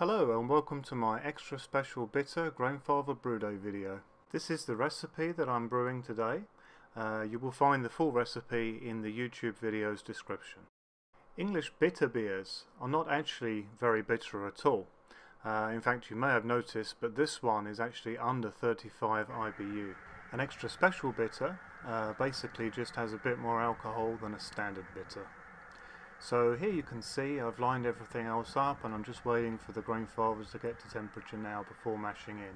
Hello and welcome to my extra special bitter Grainfather Day video. This is the recipe that I'm brewing today. Uh, you will find the full recipe in the YouTube video's description. English bitter beers are not actually very bitter at all. Uh, in fact you may have noticed but this one is actually under 35 IBU. An extra special bitter uh, basically just has a bit more alcohol than a standard bitter. So here you can see I've lined everything else up and I'm just waiting for the Grainfathers to get to temperature now before mashing in.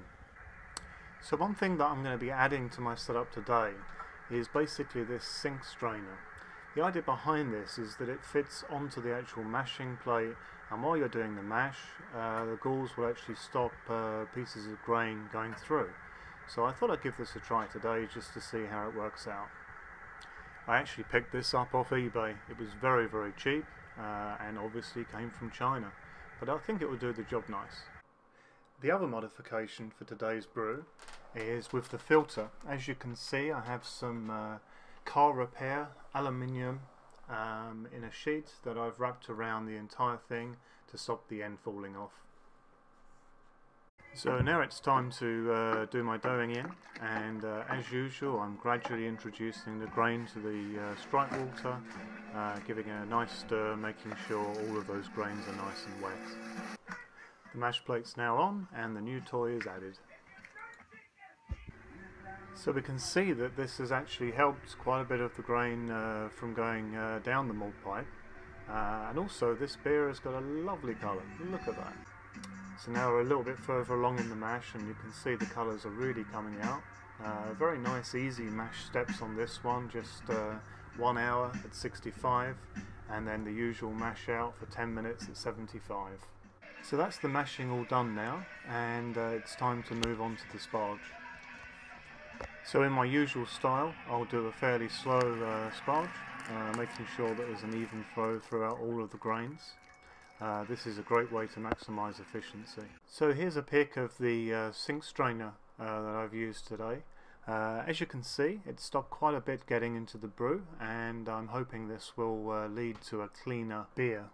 So one thing that I'm going to be adding to my setup today is basically this sink strainer. The idea behind this is that it fits onto the actual mashing plate and while you're doing the mash uh, the galls will actually stop uh, pieces of grain going through. So I thought I'd give this a try today just to see how it works out. I actually picked this up off eBay. It was very, very cheap uh, and obviously came from China. But I think it will do the job nice. The other modification for today's brew is with the filter. As you can see, I have some uh, car repair aluminium um, in a sheet that I've wrapped around the entire thing to stop the end falling off. So now it's time to uh, do my doughing in and uh, as usual I'm gradually introducing the grain to the uh, strike water, uh, giving a nice stir, making sure all of those grains are nice and wet. The mash plate's now on and the new toy is added. So we can see that this has actually helped quite a bit of the grain uh, from going uh, down the malt pipe and also this beer has got a lovely colour, look at that. So now we're a little bit further along in the mash and you can see the colours are really coming out. Uh, very nice easy mash steps on this one, just uh, one hour at 65 and then the usual mash out for 10 minutes at 75. So that's the mashing all done now and uh, it's time to move on to the sparge. So in my usual style I'll do a fairly slow uh, sparge, uh, making sure that there's an even flow throughout all of the grains. Uh, this is a great way to maximize efficiency. So here's a pic of the uh, sink strainer uh, that I've used today. Uh, as you can see it stopped quite a bit getting into the brew and I'm hoping this will uh, lead to a cleaner beer.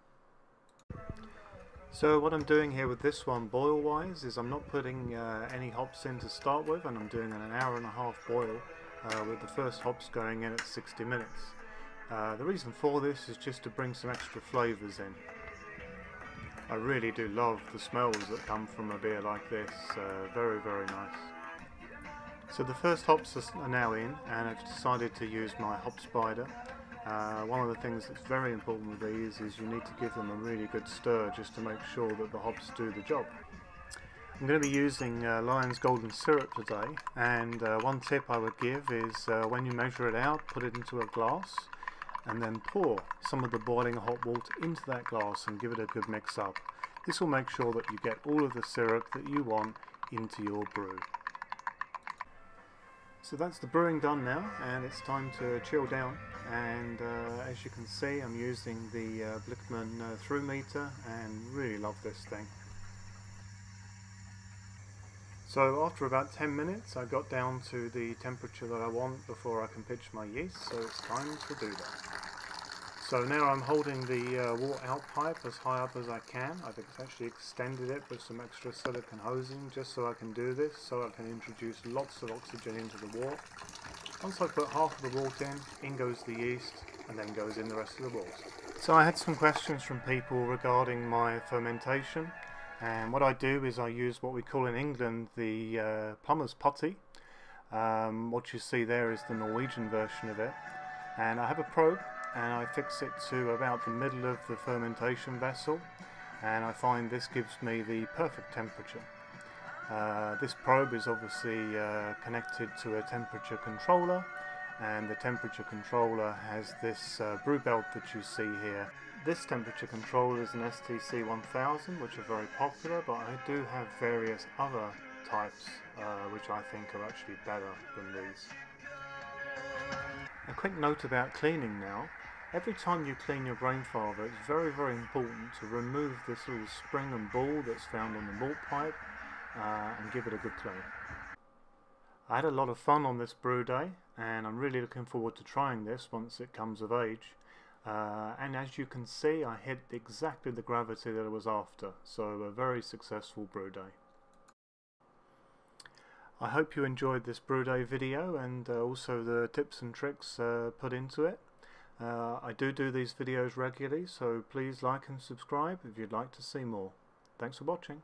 So what I'm doing here with this one boil wise is I'm not putting uh, any hops in to start with and I'm doing an hour and a half boil with the first hops going in at 60 minutes. the reason for this is just to bring some extra flavours in. I really do love the smells that come from a beer like this, uh, very very nice. So the first hops are now in and I've decided to use my hop spider. Uh, one of the things that's very important with these is you need to give them a really good stir just to make sure that the hops do the job. I'm going to be using uh, Lyons Golden Syrup today and uh, one tip I would give is uh, when you measure it out put it into a glass and then pour some of the boiling hot water into that glass and give it a good mix up. This will make sure that you get all of the syrup that you want into your brew. So that's the brewing done now and it's time to chill down and uh, as you can see I'm using the uh, Blichmann uh, through meter and really love this thing. So after about 10 minutes I got down to the temperature that I want before I can pitch my yeast, so it's time to do that. So now I'm holding the uh, out pipe as high up as I can. I've actually extended it with some extra silicone hosing just so I can do this, so I can introduce lots of oxygen into the wort. Once I put half of the wort in, in goes the yeast, and then goes in the rest of the wort. So I had some questions from people regarding my fermentation and what I do is I use what we call in England the uh, plumber's putty um, what you see there is the Norwegian version of it. And I have a probe and I fix it to about the middle of the fermentation vessel. And I find this gives me the perfect temperature. Uh, this probe is obviously uh, connected to a temperature controller and the temperature controller has this uh, brew belt that you see here this temperature controller is an STC 1000 which are very popular but I do have various other types uh, which I think are actually better than these. A quick note about cleaning now. Every time you clean your Grainfather it's very very important to remove this little spring and ball that's found on the malt pipe uh, and give it a good clean. I had a lot of fun on this brew day and I'm really looking forward to trying this once it comes of age. uh, and as you can see I hit exactly the gravity that I was after so a very successful brew day. I hope you enjoyed this brew day video and uh, also the tips and tricks uh, put into it. Uh, I do do these videos regularly so please like and subscribe if you'd like to see more. Thanks for watching.